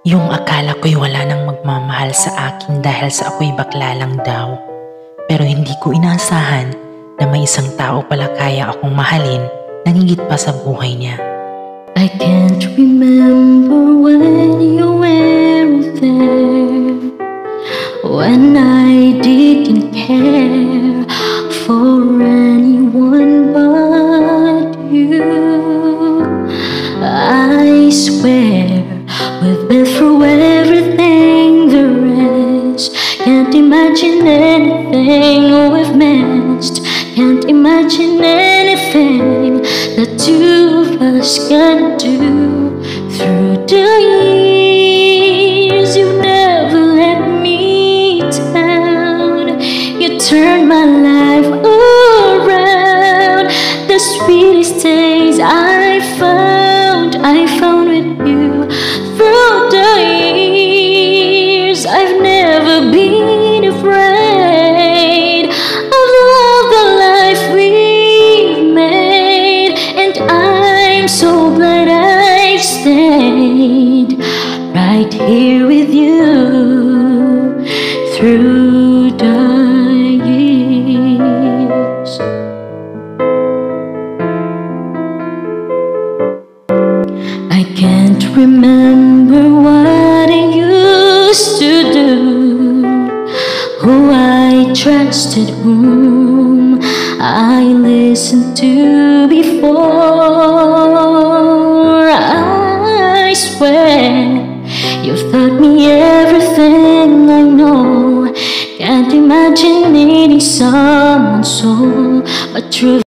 Yung akala ko'y wala nang magmamahal sa akin dahil sa ako'y bakla lang daw. Pero hindi ko inaasahan na may isang tao pala kaya akong mahalin nangingit pa sa buhay niya. I can't remember when you were there When I didn't care for anyone but you I swear we've been imagine anything oh, we've missed Can't imagine anything the two of us can do through the years. You never let me down. You turned my life around. The sweetest days I found, so glad I stayed right here with you through the years. I can't remember what I used to do, who I trusted, whom I listened to. needing someone so much.